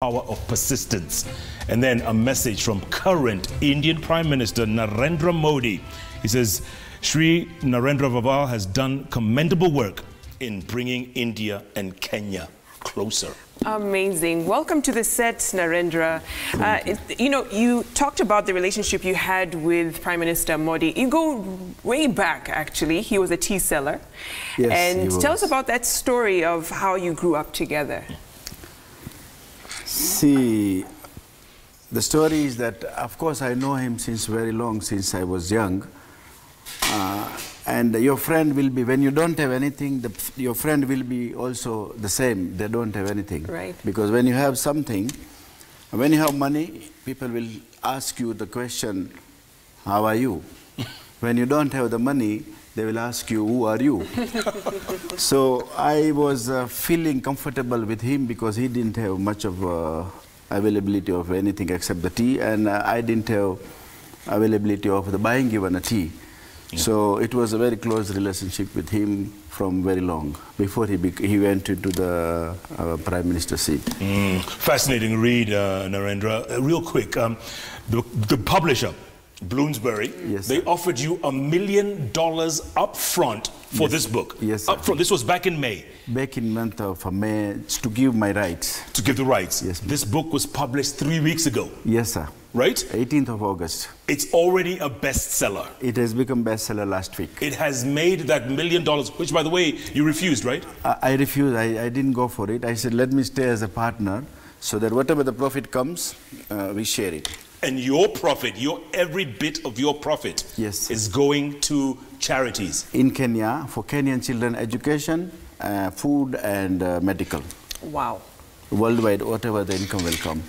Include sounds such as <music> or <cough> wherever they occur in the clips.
power of persistence. And then a message from current Indian Prime Minister Narendra Modi. He says, Sri Narendra Baba has done commendable work in bringing India and Kenya closer. Amazing. Welcome to the set, Narendra. Uh, it, you know, you talked about the relationship you had with Prime Minister Modi. You go way back, actually. He was a tea seller. Yes, And tell us about that story of how you grew up together. See, the story is that, of course, I know him since very long, since I was young. Uh, and your friend will be, when you don't have anything, the, your friend will be also the same. They don't have anything. Right. Because when you have something, when you have money, people will ask you the question, How are you? <laughs> when you don't have the money, they will ask you, Who are you? <laughs> So I was uh, feeling comfortable with him because he didn't have much of uh, availability of anything except the tea, and uh, I didn't have availability of the buying even a tea. So it was a very close relationship with him from very long before he bec- he went into the uh, prime minister seat. Mm, fascinating read, uh, Narendra. Uh, real quick, um, the, the publisher, Bloomsbury, Yes, they offered you a million dollars up front for Yes. this book. Yes, sir. Up front. This was back in May Back in month of uh, May to give my rights. to give the rights. Yes, this book was published three weeks ago, Yes, sir. right? 18th of August. It's already a bestseller. It has become bestseller last week. It has made that million dollars, which, by the way, you refused, right? I, I refused. I, I didn't go for it. I said, let me stay as a partner so that whatever the profit comes, uh, we share it. And your profit, your every bit of your profit, Yes. is going to charities. In Kenya, for Kenyan children, education, uh, food, and uh, medical. Wow. Worldwide, whatever the income will come.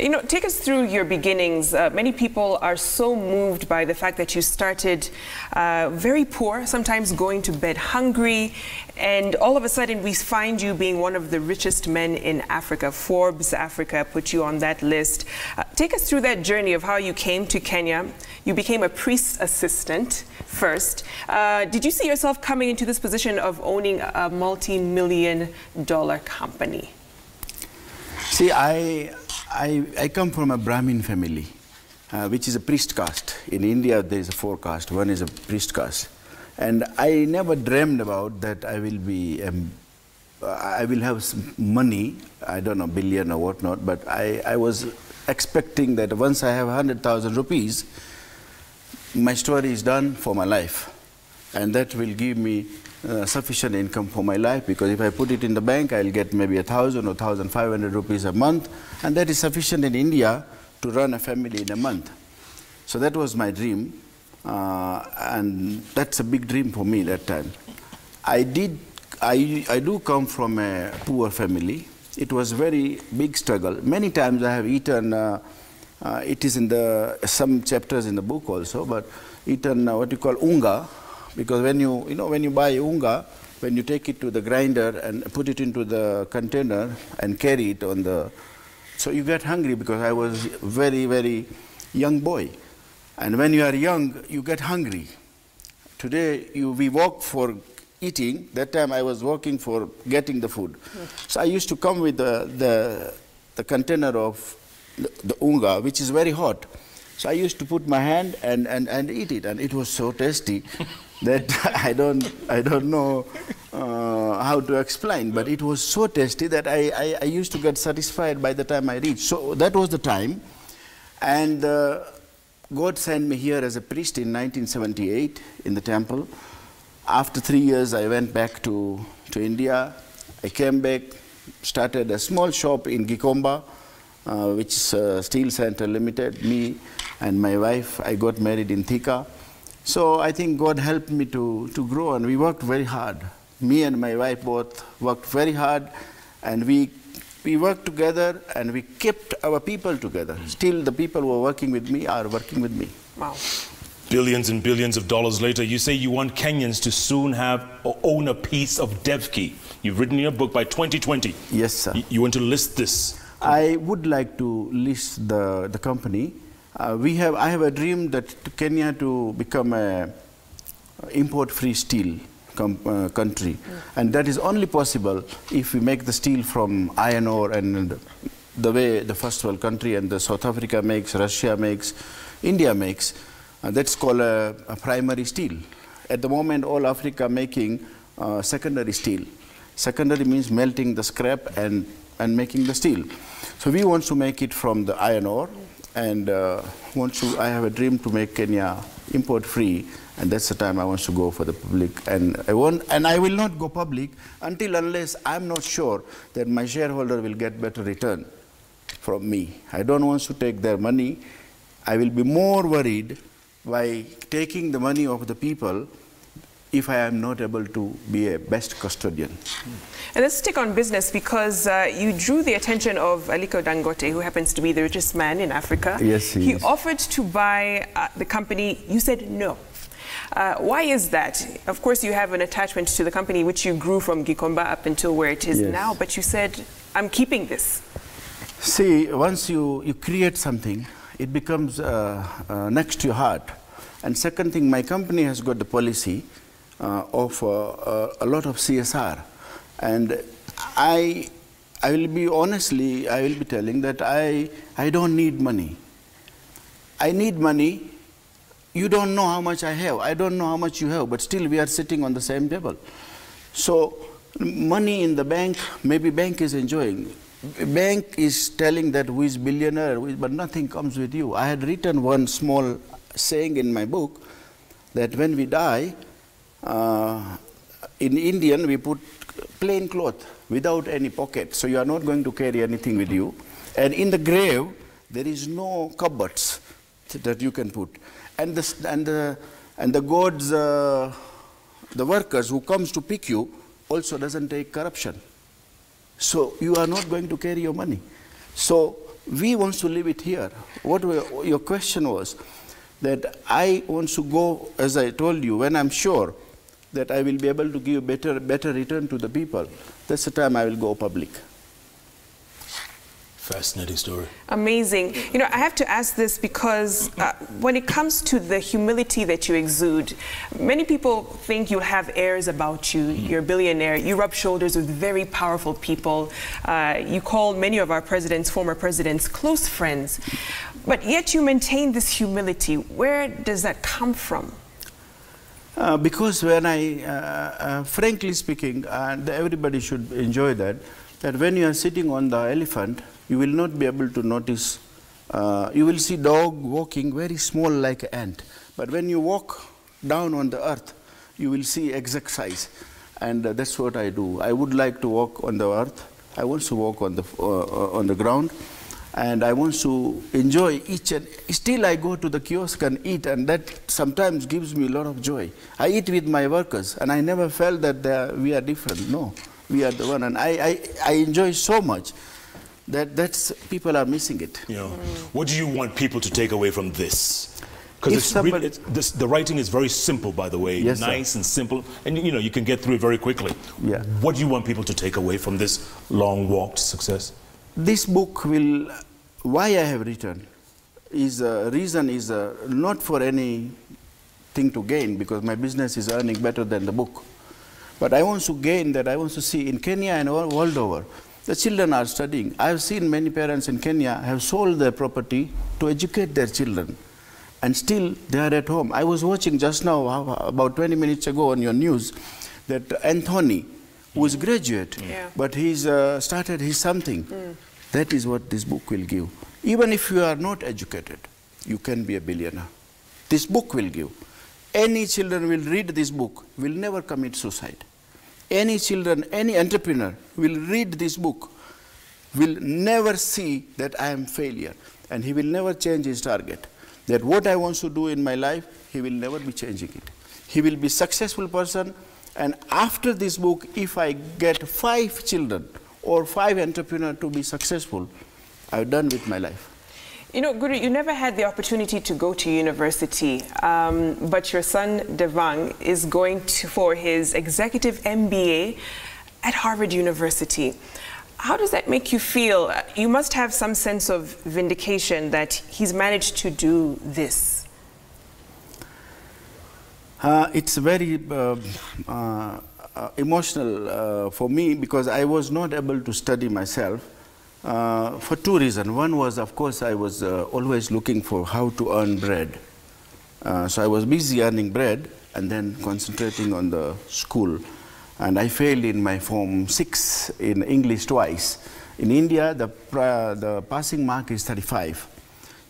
You know, take us through your beginnings. Uh, many people are so moved by the fact that you started uh, very poor, sometimes going to bed hungry, and all of a sudden we find you being one of the richest men in Africa. Forbes Africa put you on that list. Uh, take us through that journey of how you came to Kenya. You became a priest assistant first. Uh, did you see yourself coming into this position of owning a multi-million dollar company? See, I, I, I come from a Brahmin family, uh, which is a priest caste. In India, there is a four caste. One is a priest caste. And I never dreamed about that I will be, um, I will have money, I don't know, billion or whatnot, but I, I was expecting that once I have 100,000 rupees, my story is done for my life. And that will give me uh, sufficient income for my life because if I put it in the bank, I'll get maybe a thousand or thousand five hundred rupees a month, and that is sufficient in India to run a family in a month. So that was my dream, uh, and that's a big dream for me that time. I did, I, I do come from a poor family. It was very big struggle. Many times I have eaten. Uh, uh, it is in the some chapters in the book also, but eaten uh, what you call unga, because when you you know when you buy unga, when you take it to the grinder and put it into the container and carry it on the, so you get hungry because I was very very young boy, and when you are young you get hungry. Today you, we walk for eating. That time I was working for getting the food. So I used to come with the, the, the container of the, the unga, which is very hot. So I used to put my hand and, and, and eat it, and it was so tasty <laughs> that <laughs> I don't, I don't know uh, how to explain, but it was so tasty that I, I, I used to get satisfied by the time I reached. So that was the time. And uh, God sent me here as a priest in 1978 in the temple. After three years, I went back to, to India. I came back, started a small shop in Gikomba, uh, which is uh, Steel Center Limited. Me and my wife, I got married in Thika. So I think God helped me to, to grow, and we worked very hard. Me and my wife both worked very hard, and we we worked together and we kept our people together. Still, the people who are working with me are working with me. Wow. Billions and billions of dollars later, you say you want Kenyans to soon have or own a piece of Devki. You've written in your book by 2020. Yes, sir. Y- You want to list this. I would like to list the, the company. Uh, we have, I have a dream that to Kenya to become a import-free steel uh, country, and that is only possible if we make the steel from iron ore and the way the first world country and the South Africa makes, Russia makes, India makes. Uh, that's called a, a, primary steel. At the moment, all Africa making uh, secondary steel. Secondary means melting the scrap and, and making the steel. So we want to make it from the iron ore and uh, to, I have a dream to make Kenya import free and that's the time I want to go for the public. And I want, and I will not go public until unless I'm not sure that my shareholder will get better return from me. I don't want to take their money. I will be more worried by taking the money of the people if I am not able to be a best custodian. And let's stick on business because uh, you drew the attention of Aliko Dangote, who happens to be the richest man in Africa. Yes, he, he is. offered to buy uh, the company. You said no. Uh, why is that? Of course, you have an attachment to the company which you grew from Gikomba up until where it is yes. now, but you said, I'm keeping this. See, once you, you create something, it becomes uh, uh, next to your heart. And second thing, my company has got the policy of uh, uh, a lot of CSR. And I, I will be honestly, I will be telling that I, I don't need money. I need money you don't know how much I have. I don't know how much you have, but still we are sitting on the same table. So money in the bank, maybe bank is enjoying. Bank is telling that who is billionaire, but nothing comes with you. I had written one small saying in my book that when we die, uh, in Indian we put plain cloth without any pocket, so you are not going to carry anything with you. And in the grave, there is no cupboards that you can put and the, and the, and the gods, uh, the workers who comes to pick you also doesn't take corruption. So you are not going to carry your money. So we want to leave it here. What we, your question was that I want to go, as I told you, when I'm sure that I will be able to give better, better return to the people, that's the time I will go public. Fascinating story. Amazing. You know, I have to ask this because uh, when it comes to the humility that you exude, many people think you have airs about you. Mm. You're a billionaire. You rub shoulders with very powerful people. Uh, you call many of our presidents, former presidents, close friends. But yet you maintain this humility. Where does that come from? Uh, because when I, uh, uh, frankly speaking, and everybody should enjoy that, that when you are sitting on the elephant, you will not be able to notice. Uh, you will see dog walking very small like ant. But when you walk down on the earth, you will see exact size. And uh, that's what I do. I would like to walk on the earth. I want to walk on the, on the ground. And I want to enjoy each and still I go to the kiosk and eat and that sometimes gives me a lot of joy. I eat with my workers and I never felt that are, we are different. No, we are the one. And I, I, I enjoy so much that that's people are missing it. Know, what do you want people to take away from this? Because really, the writing is very simple, by the way, yes, nice sir. and simple, and you know you can get through it very quickly. Yeah. What do you want people to take away from this long walk to success? This book will, why I have written, is uh, reason is uh, not for any thing to gain because my business is earning better than the book, but I want to gain that I want to see in Kenya and all world over the children are studying. I have seen many parents in Kenya have sold their property to educate their children. And still they are at home. I was watching just now, about 20 minutes ago on your news, that Anthony, who is graduate, yeah. but he's uh, started his something. Mm. That is what this book will give. Even if you are not educated, you can be a billionaire. This book will give. Any children will read this book, will never commit suicide any children, any entrepreneur will read this book, will never see that I am failure. And he will never change his target. That what I want to do in my life, he will never be changing it. He will be successful person. And after this book, if I get five children or five entrepreneurs to be successful, I've done with my life. You know, Guru, you never had the opportunity to go to university, um, but your son Devang is going to, for his executive MBA at Harvard University. How does that make you feel? You must have some sense of vindication that he's managed to do this. Uh, it's very uh, uh, emotional uh, for me because I was not able to study myself Uh, for two reasons. One was, of course, I was uh, always looking for how to earn bread. Uh, so I was busy earning bread and then concentrating on the school. And I failed in my Form 6 in English twice. In India, the, the passing mark is 35.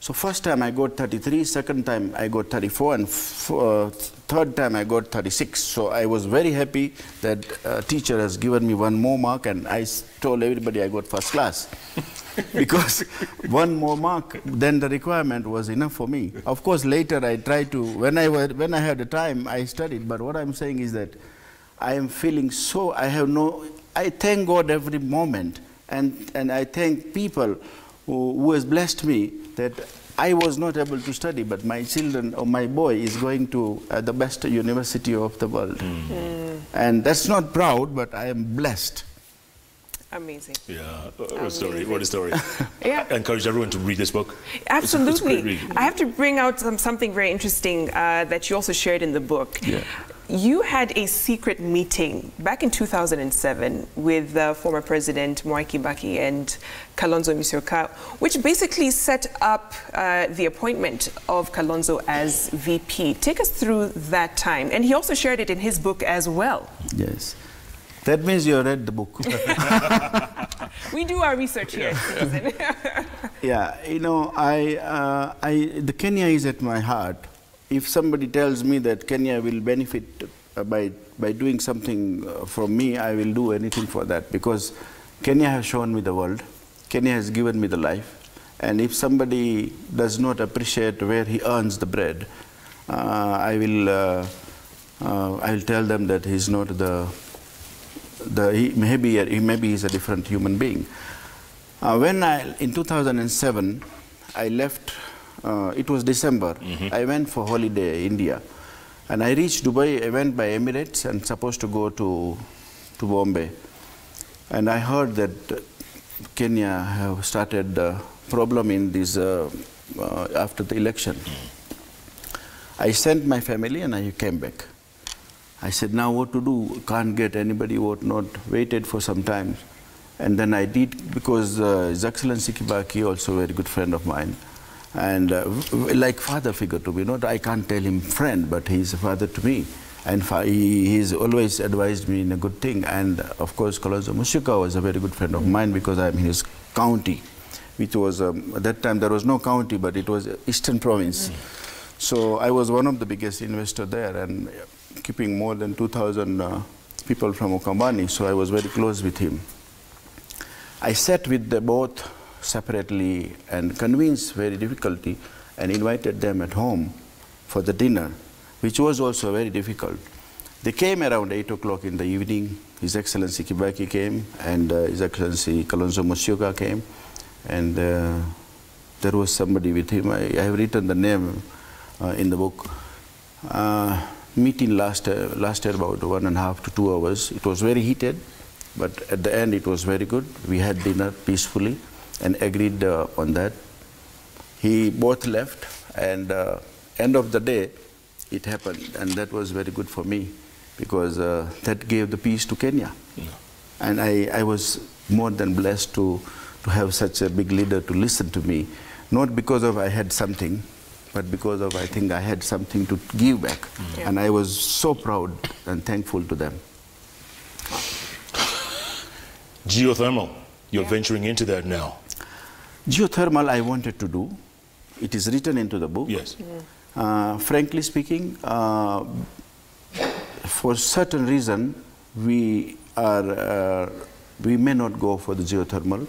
So first time I got 33, second time I got 34, and uh, third time I got 36. So I was very happy that a teacher has given me one more mark, and I told everybody I got first class. <laughs> because one more mark, then the requirement was enough for me. Of course, later I tried to, when I, were, when I had the time, I studied. But what I'm saying is that I am feeling so, I have no, I thank God every moment. And, and I thank people who, who has blessed me that I was not able to study, but my children or my boy is going to uh, the best university of the world. Mm. Mm. And that's not proud, but I am blessed. Amazing. Yeah, what a story. What a story. <laughs> yeah. I encourage everyone to read this book. Absolutely. It's, it's I have to bring out some, something very interesting uh, that you also shared in the book. Yeah. You had a secret meeting back in 2007 with uh, former President Mwai Kibaki and Kalonzo Musyoka, which basically set up uh, the appointment of Kalonzo as VP. Take us through that time. And he also shared it in his book as well. Yes. That means you read the book. <laughs> we do our research here, <laughs> yeah, you know, I, uh, I, the Kenya is at my heart if somebody tells me that Kenya will benefit uh, by, by doing something uh, from me, I will do anything for that because Kenya has shown me the world. Kenya has given me the life. And if somebody does not appreciate where he earns the bread, uh, I will uh, uh, I will tell them that he's not the the he, maybe he maybe he's a different human being. Uh, when I in 2007 I left uh, it was December. Mm -hmm. I went for holiday India. And I reached Dubai, I went by Emirates and supposed to go to, to Bombay. And I heard that Kenya have started problem in this, uh, uh, after the election. I sent my family and I came back. I said, now what to do? Can't get anybody what not waited for some time. And then I did, because uh, His Excellency Kibaki, also a very good friend of mine, and uh, like father figure to me. Not I can't tell him friend, but he's a father to me. And he, he's always advised me in a good thing. And of course, Kalonzo Musyoka was a very good friend of mine because I'm in his county, which was, um, at that time there was no county, but it was Eastern Province. Mm. So I was one of the biggest investor there and keeping more than 2,000 uh, people from Ukambani. so I was very close with him. I sat with the both separately and convinced very difficulty and invited them at home for the dinner, which was also very difficult. They came around 8 o'clock in the evening. His Excellency Kibaki came and uh, His Excellency Kalonzo Musyoka came and uh, there was somebody with him. I, I have written the name uh, in the book. Uh, meeting lasted, lasted about one and a half to two hours. It was very heated, but at the end it was very good. We had dinner peacefully and agreed uh, on that. He both left, and uh, end of the day, it happened, and that was very good for me because uh, that gave the peace to Kenya. Yeah. And I, I was more than blessed to, to have such a big leader to listen to me, not because of I had something, but because of I think I had something to give back. Mm. Yeah. And I was so proud and thankful to them. Geothermal, you're yeah. venturing into that now. Geothermal I wanted to do. It is written into the book. Yes. Uh, frankly speaking, uh, for certain reason, we are uh, we may not go for the geothermal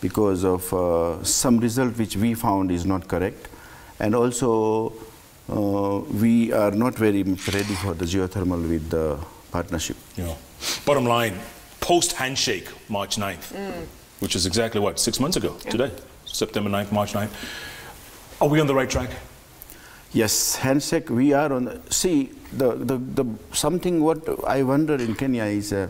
because of uh, some result which we found is not correct, and also uh, we are not very ready for the geothermal with the partnership. Yeah. Bottom line, post handshake, March 9th, mm. which is exactly what six months ago yeah. today. September 9th, March 9th. Are we on the right track? Yes, handshake, we are on. The, see, the, the, the, something what I wonder in Kenya is, uh,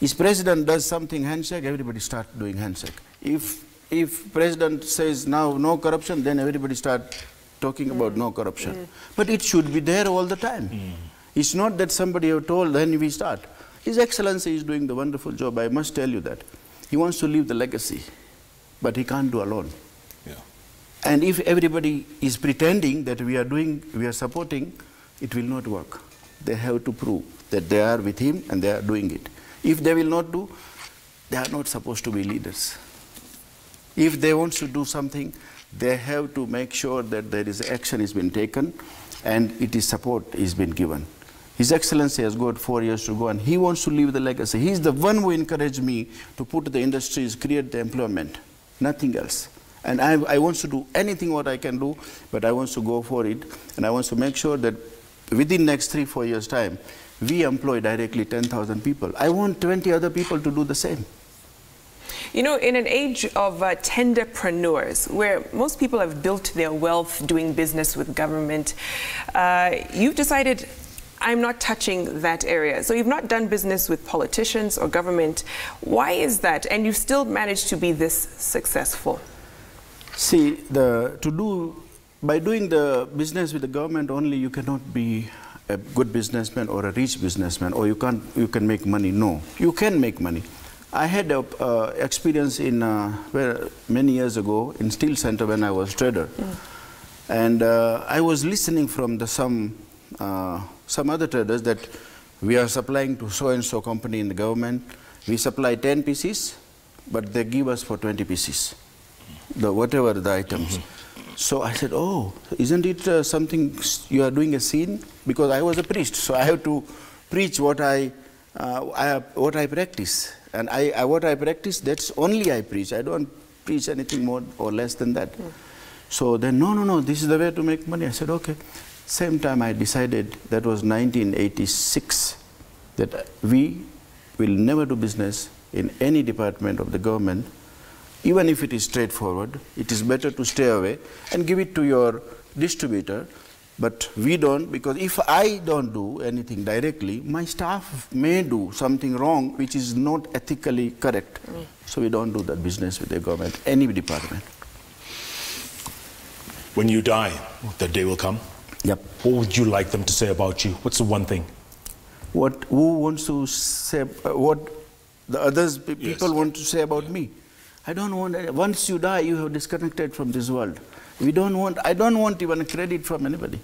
if president does something handshake, everybody start doing handshake. If, if president says now no corruption, then everybody start talking mm. about no corruption. Mm. But it should be there all the time. Mm. It's not that somebody have told, then we start. His Excellency is doing the wonderful job, I must tell you that. He wants to leave the legacy, but he can't do alone. Yeah. And if everybody is pretending that we are doing, we are supporting, it will not work. They have to prove that they are with him and they are doing it. If they will not do, they are not supposed to be leaders. If they want to do something, they have to make sure that there is action is being taken and it is support is being given. His Excellency has got four years to go and he wants to leave the legacy. He is the one who encouraged me to put the industries, create the employment, nothing else. And I, I want to do anything what I can do, but I want to go for it and I want to make sure that within next three, four years time, we employ directly 10,000 people. I want 20 other people to do the same. You know, in an age of uh, tenderpreneurs, where most people have built their wealth doing business with government, uh, you've decided I'm not touching that area. So you've not done business with politicians or government. Why is that? And you've still managed to be this successful. See, the, to do, by doing the business with the government only, you cannot be a good businessman or a rich businessman, or you, can't, you can make money. No, you can make money. I had an uh, experience in uh, where, many years ago in Steel Center when I was trader. Mm. And uh, I was listening from the, some uh, some other traders that we are supplying to so and so company in the government. We supply 10 pieces, but they give us for 20 pieces, the whatever the items. Mm -hmm. So I said, oh, isn't it uh, something you are doing a scene? Because I was a priest, so I have to preach what I, uh, I what I practice. And I, I, what I practice, that's only I preach. I don't preach anything more or less than that. Mm. So then, no, no, no, this is the way to make money. I said, okay. Same time I decided, that was 1986, that we will never do business in any department of the government, even if it is straightforward. It is better to stay away and give it to your distributor. But we don't, because if I don't do anything directly, my staff may do something wrong which is not ethically correct. Mm. So we don't do that business with the government, any department. When you die, that day will come? Yep. What would you like them to say about you? What's the one thing? What who wants to say uh, what the others people yes. want to say about me? I don't want. Once you die, you have disconnected from this world. We don't want. I don't want even credit from anybody.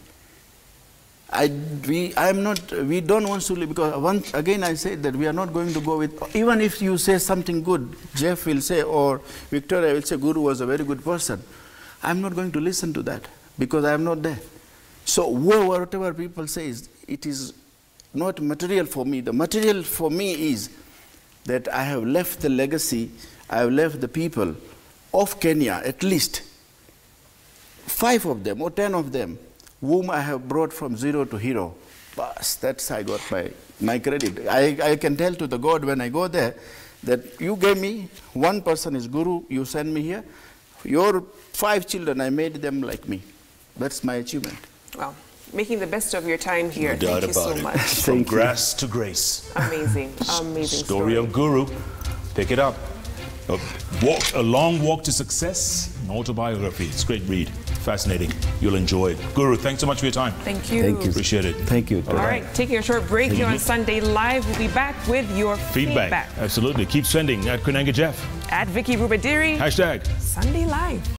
I, we, I am not, we don't want to live because once again I say that we are not going to go with, even if you say something good, Jeff will say or Victoria will say Guru was a very good person. I'm not going to listen to that because I am not there. So whatever people say, it is not material for me. The material for me is that I have left the legacy, I have left the people of Kenya, at least five of them or ten of them, whom I have brought from zero to hero. But that's I got my, my credit. I, I can tell to the God when I go there that you gave me, one person is guru, you send me here. Your five children, I made them like me. That's my achievement. Well, making the best of your time here. No Thank you so it. much. From grass to grace. Amazing, amazing story. Story of Guru. Pick it up. A, walk, a long walk to success, an autobiography. It's a great read. Fascinating. You'll enjoy it. Guru, thanks so much for your time. Thank you. Thank you. Appreciate it. Thank you. All right. right. taking a short break Thank here you. on Sunday Live. We'll be back with your feedback. feedback. Absolutely. Keep sending at Koinange Jeff. At Vicky Rubadiri. Hashtag Sunday Live.